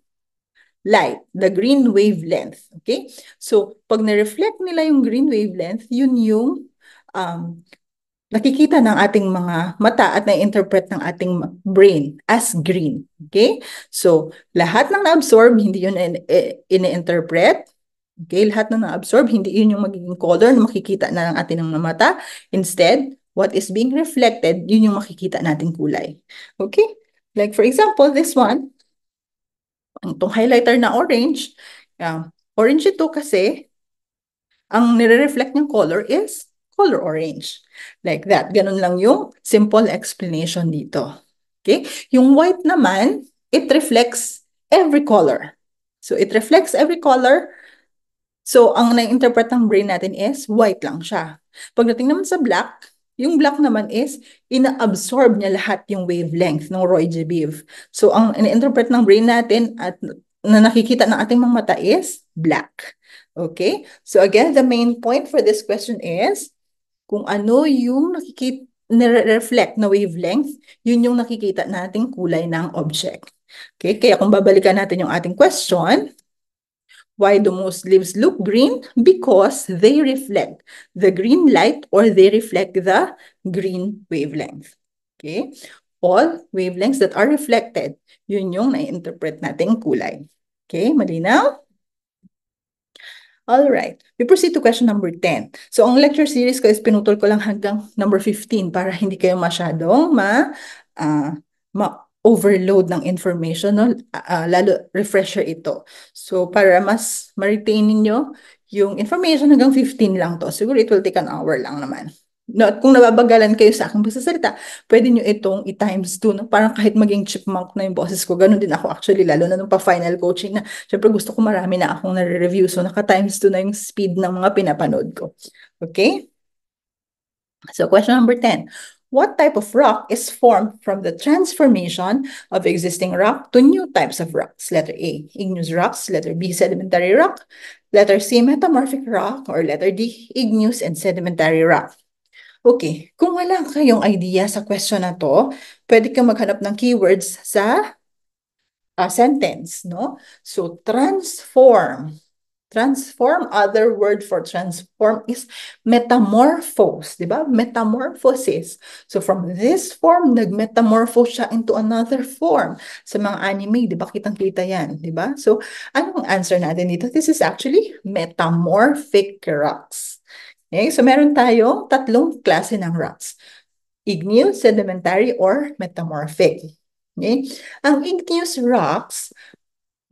light, the green wavelength. Okay? So, pag na-reflect nila yung green wavelength, yun yung um, nakikita ng ating mga mata at na-interpret ng ating brain as green. Okay? So, lahat ng na-absorb, hindi yun in-interpret. Okay? Lahat ng na-absorb, hindi yun yung magiging color na makikita na ng ating mga mata. Instead, what is being reflected, yun yung makikita nating kulay. Okay? Like for example, this one, itong highlighter na orange, uh, orange ito kasi ang nire-reflect ng color is color orange. Like that. Ganun lang yung simple explanation dito. Okay? Yung white naman, it reflects every color. So, it reflects every color. So, ang na-interpret ng brain natin is white lang siya. Pagdating naman sa black, yung black naman is, ina-absorb niya lahat yung wavelength ng Roy G. Biv. So, ang in-interpret ng brain natin at na nakikita ng ating mga mata is black. Okay? So again, the main point for this question is kung ano yung nakikita reflect na wavelength, yun yung nakikita nating kulay ng object. Okay, kaya kung babalikan natin yung ating question, why do most leaves look green? Because they reflect the green light or they reflect the green wavelength. Okay, all wavelengths that are reflected, yun yung na-interpret nating kulay. Okay, malinaw? All right. We proceed to question number 10. So, ang lecture series ko is pinutol ko lang hanggang number 15 para hindi kayo masyadong ma, uh, ma-overload ng information, no? Uh, lalo refresher ito. So, para mas ma-retain ninyo yung information hanggang 15 lang to. Siguro it will take an hour lang naman. No, at kung nababagalan kayo sa aking pagsasalita, pwede nyo itong i-times 2. No? Parang kahit maging chipmunk na yung boses ko, ganun din ako actually, lalo na nung pa-final coaching na, syempre gusto ko marami na akong nare-review. So, naka-times 2 na yung speed ng mga pinapanood ko. Okay? So, question number 10. What type of rock is formed from the transformation of existing rock to new types of rocks? Letter A, igneous rocks. Letter B, sedimentary rock. Letter C, metamorphic rock. Or letter D, igneous and sedimentary rock. Okay, kung wala kayong idea sa question na to, pwede kang maghanap ng keywords sa uh, sentence, no? So, transform. Transform, other word for transform is metamorphose, di ba? Metamorphosis. So, from this form, nag-metamorphose siya into another form. Sa mga anime, di ba? Kitang-kita yan, di ba? So, anong answer natin dito? This is actually metamorphic rocks. Okay, so meron tayo tatlong klase ng rocks. Igneous, sedimentary, or metamorphic. Okay? Ang igneous rocks,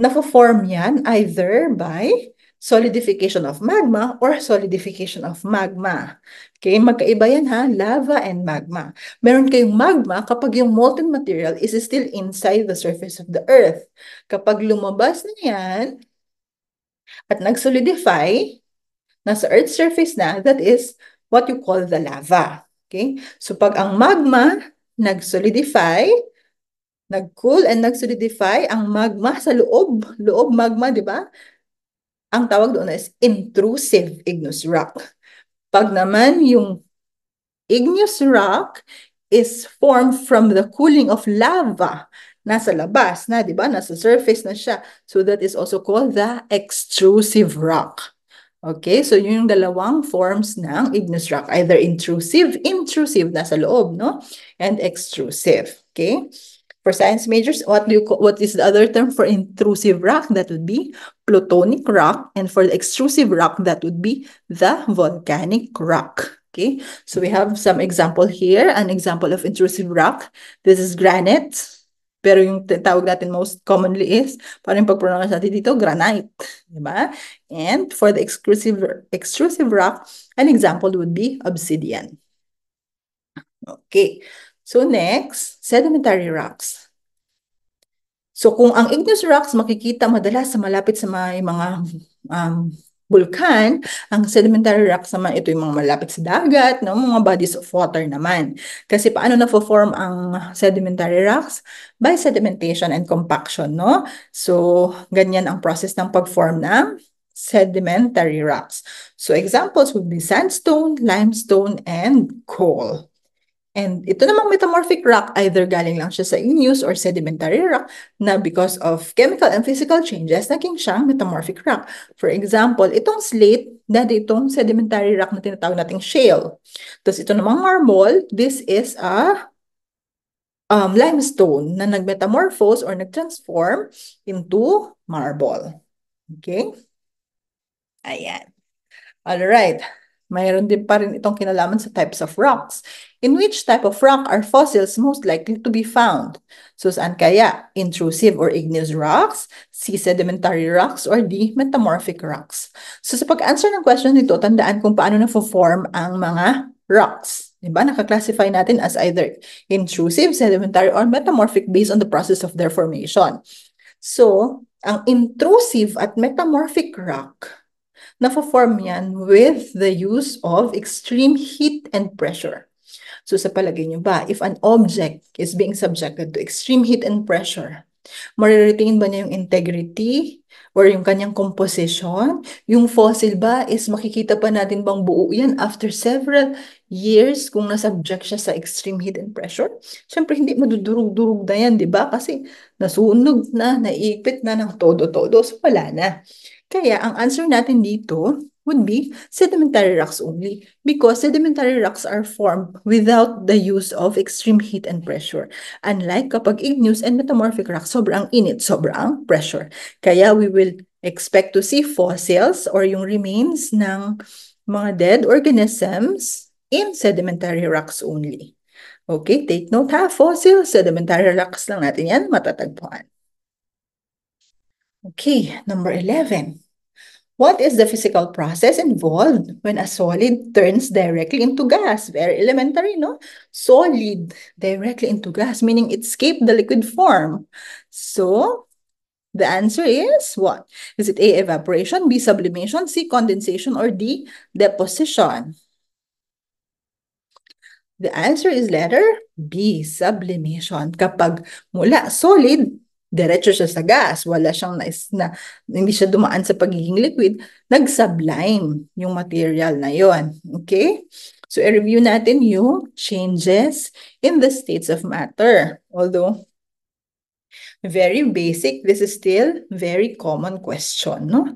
na-form yan either by solidification of magma or solidification of magma. Okay, magkaiba yan ha, lava and magma. Meron kayong magma kapag yung molten material is still inside the surface of the earth. Kapag lumabas na yan at nag-solidify, nasa Earth's surface na, that is what you call the lava. Okay? So pag ang magma nag-solidify, nag-cool and nag-solidify, ang magma sa loob, loob magma, di ba? Ang tawag doon is intrusive igneous rock. Pag naman yung igneous rock is formed from the cooling of lava, nasa labas na, di ba? Nasa surface na siya. So that is also called the extrusive rock. Okay, so yun yung dalawang forms ng igneous rock, either intrusive, intrusive, nasa loob, no? And extrusive, okay? For science majors, what do you call, what is the other term for intrusive rock? That would be plutonic rock. And for the extrusive rock, that would be the volcanic rock. Okay, so we have some example here, an example of intrusive rock. This is granite. Pero yung tawag natin most commonly is, parang pag-pronounce natin dito, granite. Diba? And for the exclusive, extrusive rock, an example would be obsidian. Okay. So next, sedimentary rocks. So kung ang igneous rocks makikita madalas sa malapit sa mga, mga um, bulkan, ang sedimentary rocks naman ito yung mga malapit sa dagat, no? mga bodies of water naman. Kasi paano na-form ang sedimentary rocks? By sedimentation and compaction. No? So, ganyan ang process ng pag-form ng sedimentary rocks. So, examples would be sandstone, limestone, and coal. And ito namang metamorphic rock, either galing lang siya sa igneous or sedimentary rock na because of chemical and physical changes, naging siyang metamorphic rock. For example, itong slate, dati itong sedimentary rock na tinatawag nating shale. Tapos ito namang marble, this is a um, limestone na nagmetamorphose or nagtransform into marble. Okay? Ayan. All right. Mayroon din pa rin itong kinalaman sa types of rocks. In which type of rock are fossils most likely to be found? So saan kaya? Intrusive or igneous rocks, C. Sedimentary rocks, or D. Metamorphic rocks? So sa pag-answer ng question nito, tandaan kung paano na-form ang mga rocks. Diba? Naka-classify natin as either intrusive, sedimentary, or metamorphic based on the process of their formation. So, ang intrusive at metamorphic rock, na-form yan with the use of extreme heat and pressure. So sa palagay nyo ba, if an object is being subjected to extreme heat and pressure, Mariretain ba niya yung integrity or yung kanyang composition? Yung fossil ba is makikita pa natin bang buo yan after several years kung nasubject siya sa extreme heat and pressure? Siyempre, hindi madudurog-durog na yan, di ba? Kasi nasunog na, naipit na ng todo-todo, so wala na. Kaya ang answer natin dito would be sedimentary rocks only because sedimentary rocks are formed without the use of extreme heat and pressure. Unlike kapag igneous and metamorphic rocks, sobrang init, sobrang pressure. Kaya we will expect to see fossils or yung remains ng mga dead organisms in sedimentary rocks only. Okay, take note ha, fossil, sedimentary rocks lang natin yan matatagpuan. Okay, number 11. What is the physical process involved when a solid turns directly into gas? Very elementary, no? Solid directly into gas, meaning it escaped the liquid form. So, the answer is what? Is it A, evaporation, B, sublimation, C, condensation, or D, deposition? The answer is letter B, sublimation. Kapag mula solid, diretso siya sa gas, wala siyang na, na hindi siya dumaan sa pagiging liquid, nag-sublime yung material na yon. Okay? So, i-review natin yung changes in the states of matter. Although, very basic, this is still very common question, no?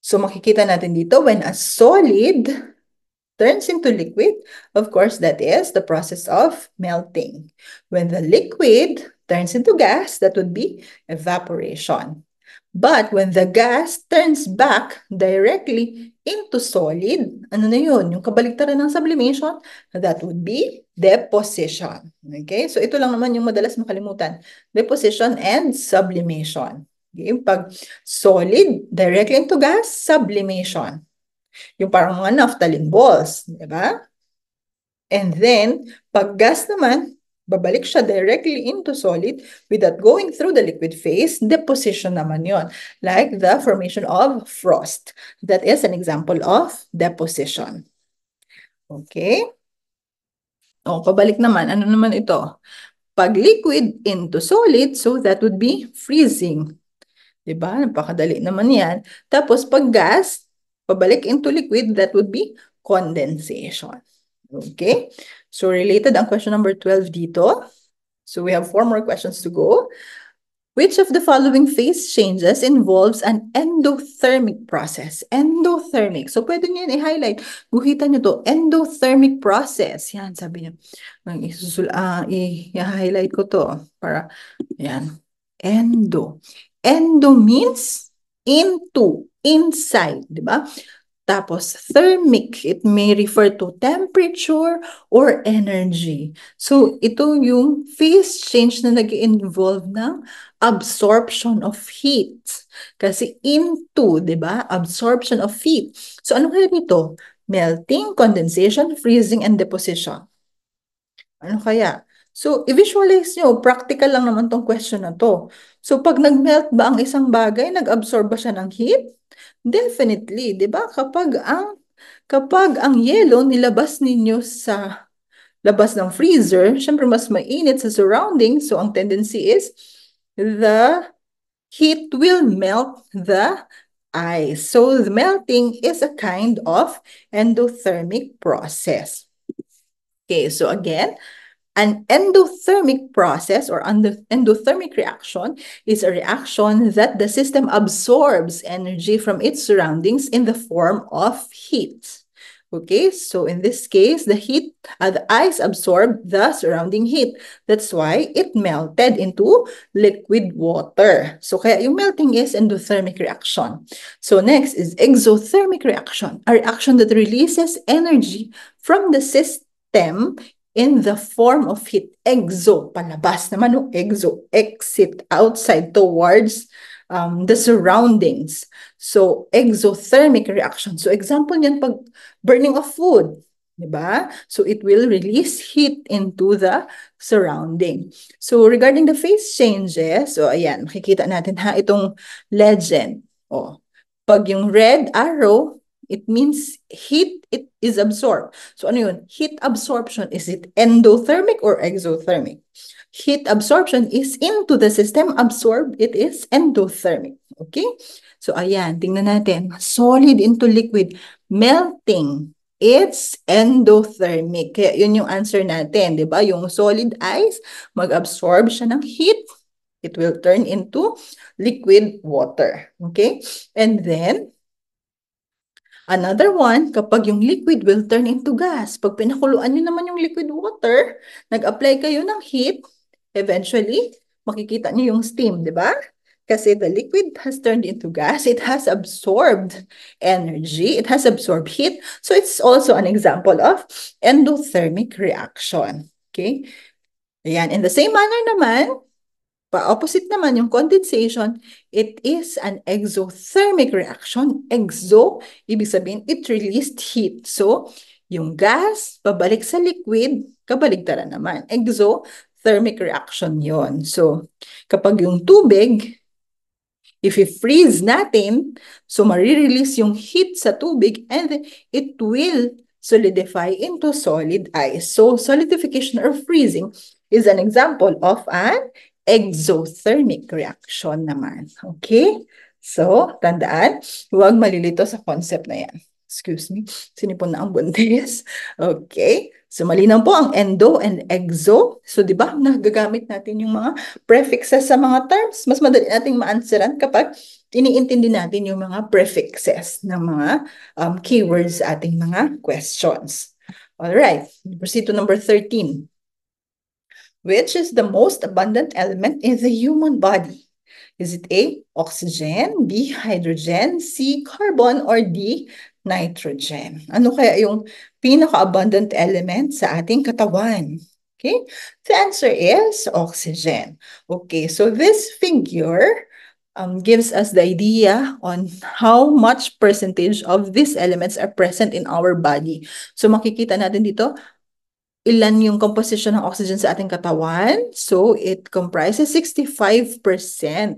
So, makikita natin dito, when a solid turns into liquid, of course, that is the process of melting. When the liquid turns into gas, that would be evaporation. But when the gas turns back directly into solid, ano na yun? Yung kabaligtaran ng sublimation, that would be deposition. Okay? So ito lang naman yung madalas makalimutan. Deposition and sublimation. Okay? Pag solid, directly into gas, sublimation. Yung parang mga naphthalene balls, di ba? And then, pag gas naman, babalik siya directly into solid without going through the liquid phase, deposition naman yon. Like the formation of frost. That is an example of deposition. Okay? O, pabalik naman. Ano naman ito? Pag liquid into solid, so that would be freezing. Diba? Napakadali naman yan. Tapos pag gas, pabalik into liquid, that would be condensation. Okay? So related ang question number 12 dito. So we have four more questions to go. Which of the following phase changes involves an endothermic process? Endothermic. So pwede niyo yan i-highlight. Guhitan niyo to, endothermic process. Yan, sabi niyo. Isusul, uh, i-highlight ko to para, yan. Endo. Endo means into, inside, di ba? Tapos, thermic, it may refer to temperature or energy. So, ito yung phase change na nag involve ng absorption of heat. Kasi into, di ba? Absorption of heat. So, ano kaya dito? Melting, condensation, freezing, and deposition. Ano kaya? So, i-visualize nyo, practical lang naman tong question na to. So, pag nag-melt ba ang isang bagay, nag-absorb ba siya ng heat? Definitely, 'di ba? Kapag ang kapag ang yellow nilabas ninyo sa labas ng freezer, syempre mas mainit sa surroundings, so ang tendency is the heat will melt the ice. So the melting is a kind of endothermic process. Okay, so again, An endothermic process or endothermic reaction is a reaction that the system absorbs energy from its surroundings in the form of heat. Okay, so in this case, the heat, uh, the ice absorbed the surrounding heat. That's why it melted into liquid water. So kaya yung melting is endothermic reaction. So next is exothermic reaction, a reaction that releases energy from the system in the form of heat. Exo, palabas naman o exo, exit outside towards um, the surroundings. So, exothermic reaction. So, example niyan pag burning of food. Diba? So, it will release heat into the surrounding. So, regarding the phase changes, so ayan, makikita natin ha, itong legend. O, pag yung red arrow, it means heat it is absorbed. So ano yun? Heat absorption, is it endothermic or exothermic? heat absorption is into the system, absorb, it is endothermic. Okay? So, ayan, tingnan natin. Solid into liquid, melting. It's endothermic. Kaya yun yung answer natin, di ba? Yung solid ice, mag-absorb siya ng heat. It will turn into liquid water. Okay? And then, Another one, kapag yung liquid will turn into gas. Pag pinakuluan nyo naman yung liquid water, nag-apply kayo ng heat, eventually, makikita nyo yung steam, di ba? Kasi the liquid has turned into gas, it has absorbed energy, it has absorbed heat. So it's also an example of endothermic reaction. Okay? Ayan, in the same manner naman, Pa-opposite naman yung condensation, it is an exothermic reaction. Exo, ibig sabihin, it released heat. So, yung gas, pabalik sa liquid, kabaligtaran naman. Exothermic reaction yon. So, kapag yung tubig, if you freeze natin, so marirelease yung heat sa tubig and it will solidify into solid ice. So, solidification or freezing is an example of an exothermic reaction naman. Okay? So, tandaan, huwag malilito sa concept na yan. Excuse me, sinipon na ang buntis. Okay? So, malinaw po ang endo and exo. So, di ba, nagagamit natin yung mga prefixes sa mga terms. Mas madali nating ma-answeran kapag iniintindi natin yung mga prefixes ng mga um, keywords sa ating mga questions. Alright, proceed to number 13. Which is the most abundant element in the human body? Is it A, oxygen, B, hydrogen, C, carbon, or D, nitrogen? Ano kaya yung pinaka-abundant element sa ating katawan? Okay, the answer is oxygen. Okay, so this figure um, gives us the idea on how much percentage of these elements are present in our body. So makikita natin dito, ilan yung composition ng oxygen sa ating katawan. So, it comprises 65%,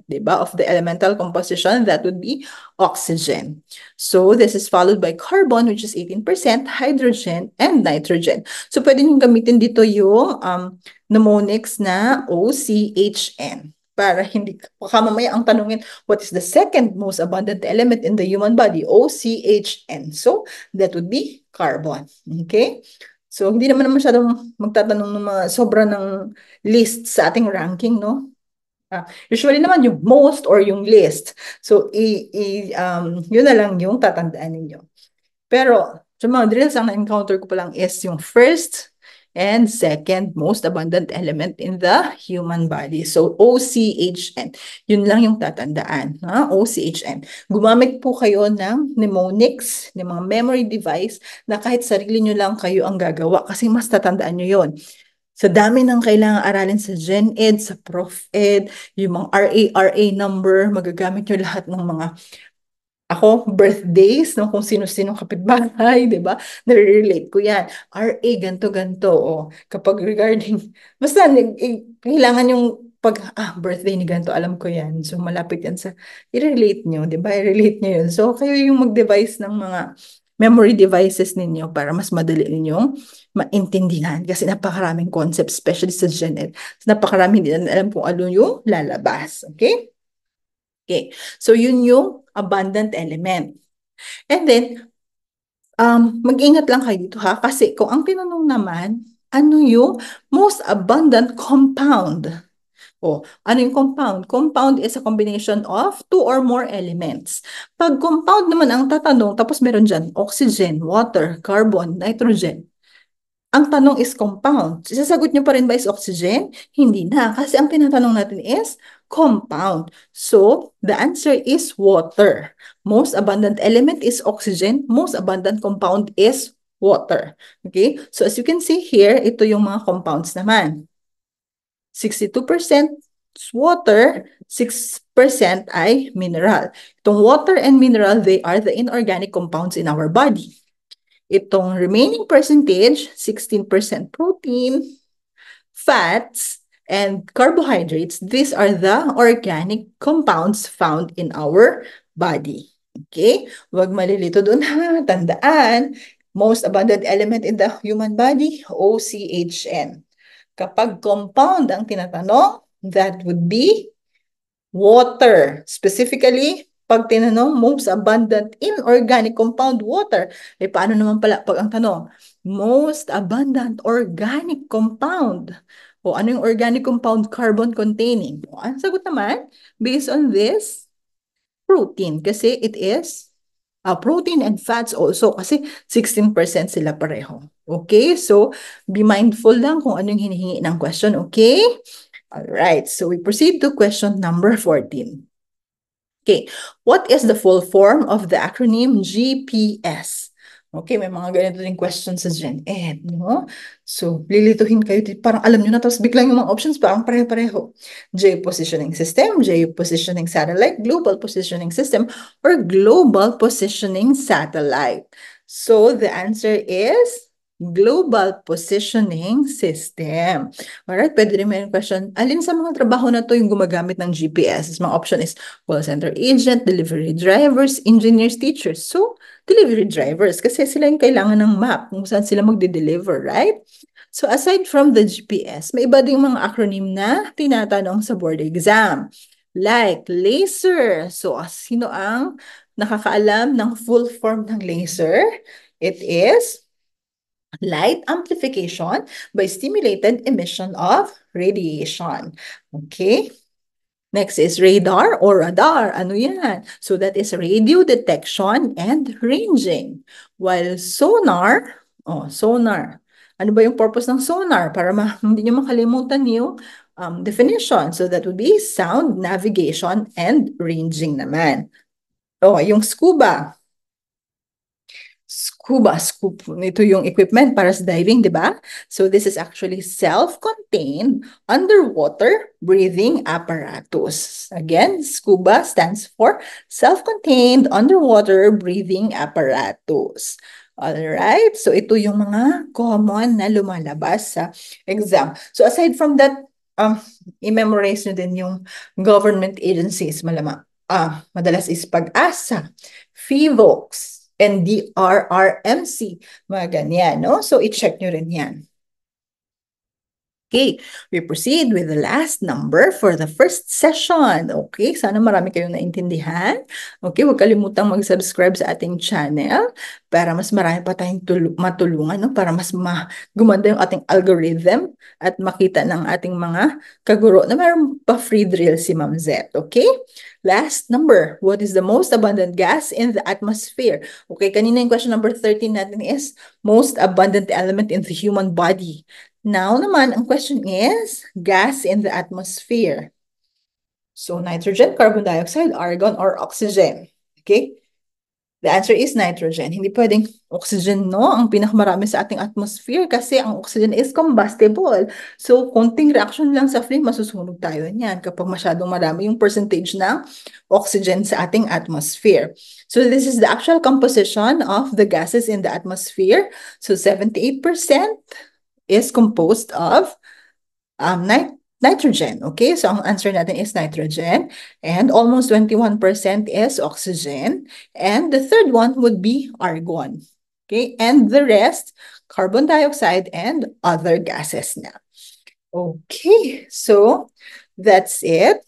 di ba, of the elemental composition. That would be oxygen. So, this is followed by carbon, which is 18%, hydrogen, and nitrogen. So, pwede nyo gamitin dito yung um, mnemonics na OCHN para hindi baka mamaya ang tanungin what is the second most abundant element in the human body OCHN so that would be carbon okay So, hindi naman masyadong magtatanong ng mga sobra ng list sa ating ranking, no? Uh, usually naman yung most or yung list. So, i, i, um, yun na lang yung tatandaan ninyo. Pero, sa mga drills, ang na-encounter ko pa lang is yung first, and second most abundant element in the human body. So, OCHN. Yun lang yung tatandaan. Ha? OCHN. Gumamit po kayo ng mnemonics, ng mga memory device na kahit sarili nyo lang kayo ang gagawa kasi mas tatandaan nyo yon sa dami ng kailangang aralin sa Gen Ed, sa Prof Ed, yung mga RA, RA number, magagamit nyo lahat ng mga ako, birthdays, no, kung sino-sino kapitbahay, di ba? Nare-relate ko yan. RA, ganto-ganto. Oh. Kapag regarding, basta, kailangan yung pag, ah, birthday ni ganto, alam ko yan. So, malapit yan sa, i-relate nyo, di ba? I-relate nyo yun. So, kayo yung mag-device ng mga memory devices ninyo para mas madali ninyong maintindihan. Kasi napakaraming concepts, especially sa Gen Ed. Napakaraming din alam kung ano yung lalabas. Okay? Okay. So, yun yung abundant element. And then, um, mag-ingat lang kayo dito ha, kasi kung ang tinanong naman, ano yung most abundant compound? O, ano yung compound? Compound is a combination of two or more elements. Pag compound naman ang tatanong, tapos meron dyan oxygen, water, carbon, nitrogen, ang tanong is compound. Sasagot nyo pa rin ba is oxygen? Hindi na. Kasi ang tinatanong natin is compound. So, the answer is water. Most abundant element is oxygen. Most abundant compound is water. Okay? So, as you can see here, ito yung mga compounds naman. 62% water, 6% ay mineral. Itong water and mineral, they are the inorganic compounds in our body. Itong remaining percentage, 16% protein, fats, and carbohydrates, these are the organic compounds found in our body. Okay? Huwag malilito doon ha. Tandaan, most abundant element in the human body, OCHN. Kapag compound ang tinatanong, that would be water. Specifically, pag tinanong most abundant inorganic compound water, eh paano naman pala pag ang tanong, most abundant organic compound? O ano yung organic compound carbon containing? O, ang sagot naman, based on this, protein. Kasi it is uh, protein and fats also kasi 16% sila pareho. Okay? So, be mindful lang kung ano yung hinihingi ng question. Okay? All right. So, we proceed to question number 14. Okay. What is the full form of the acronym GPS? Okay, may mga ganito din questions sa Gen Ed, no? So, lilituhin kayo, parang alam nyo na, tapos biglang yung mga options parang pareho-pareho. J positioning system, J positioning satellite, global positioning system, or global positioning satellite. So, the answer is Global Positioning System. Alright, pwede rin may question, alin sa mga trabaho na to yung gumagamit ng GPS? Mga option is call center agent, delivery drivers, engineers, teachers. So, delivery drivers kasi sila yung kailangan ng map kung saan sila magde-deliver, right? So, aside from the GPS, may iba ding mga acronym na tinatanong sa board exam. Like laser. So, sino ang nakakaalam ng full form ng laser? It is light amplification by stimulated emission of radiation. Okay? Next is radar or radar. Ano yan? So that is radio detection and ranging. While sonar, oh, sonar. Ano ba yung purpose ng sonar? Para ma hindi nyo makalimutan yung um, definition. So that would be sound navigation and ranging naman. Oh, yung scuba scuba scoop. Ito yung equipment para sa diving, di ba? So this is actually self-contained underwater breathing apparatus. Again, scuba stands for self-contained underwater breathing apparatus. Alright, so ito yung mga common na lumalabas sa exam. So aside from that, um, i-memorize nyo din yung government agencies, malamang. Ah, madalas is pag-asa, FIVOX, and DRRMC, mga ganyan, no? So, i-check nyo rin yan. Okay, we proceed with the last number for the first session. Okay, sana marami kayong naintindihan. Okay, huwag kalimutang mag-subscribe sa ating channel para mas marami pa tayong matulungan, no? para mas ma gumanda yung ating algorithm at makita ng ating mga kaguro na mayroon pa free drill si Ma'am Z. Okay? Last number, what is the most abundant gas in the atmosphere? Okay, kanina yung question number 13 natin is most abundant element in the human body. Now naman, ang question is, gas in the atmosphere. So, nitrogen, carbon dioxide, argon, or oxygen. Okay? The answer is nitrogen. Hindi pwedeng oxygen, no? Ang pinakamarami sa ating atmosphere kasi ang oxygen is combustible. So, konting reaction lang sa flame, masusunog tayo niyan kapag masyadong marami yung percentage ng oxygen sa ating atmosphere. So, this is the actual composition of the gases in the atmosphere. So, 78% is composed of um, nit nitrogen. Okay, so ang answer natin is nitrogen. And almost 21% is oxygen. And the third one would be argon. Okay, and the rest, carbon dioxide and other gases na. Okay, so that's it.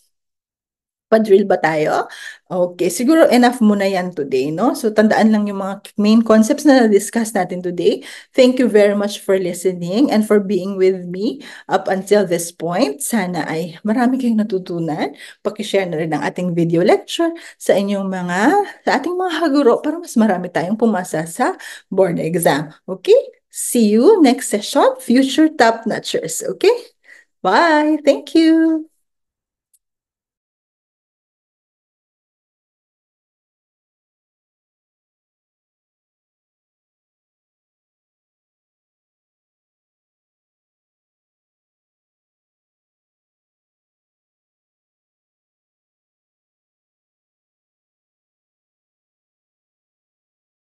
Pa-drill ba tayo? Okay, siguro enough muna yan today, no? So, tandaan lang yung mga main concepts na na-discuss natin today. Thank you very much for listening and for being with me up until this point. Sana ay marami kayong natutunan. Pakishare na rin ang ating video lecture sa inyong mga, sa ating mga haguro para mas marami tayong pumasa sa board exam. Okay? See you next session, future top notchers. Okay? Bye! Thank you!